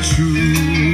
true.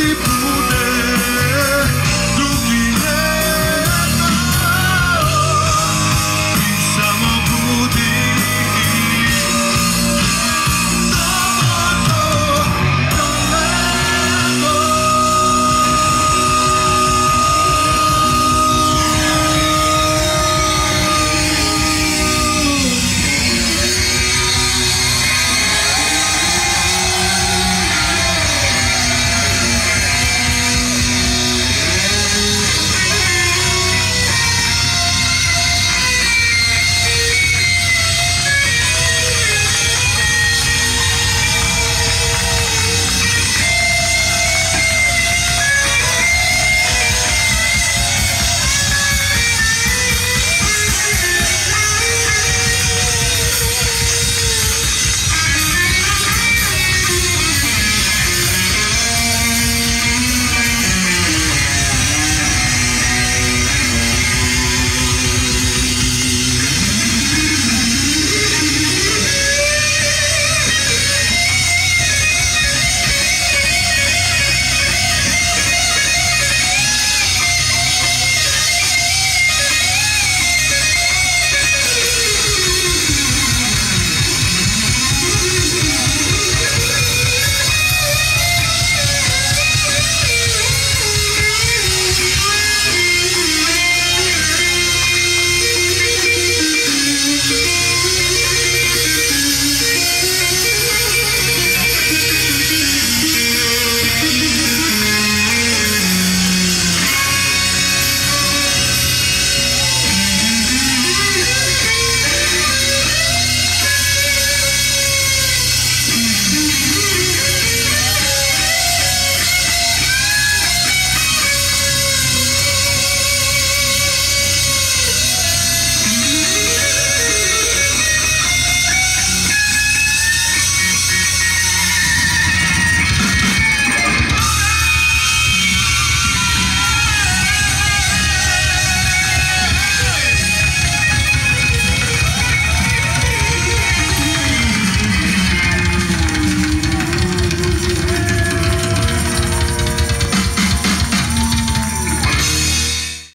deep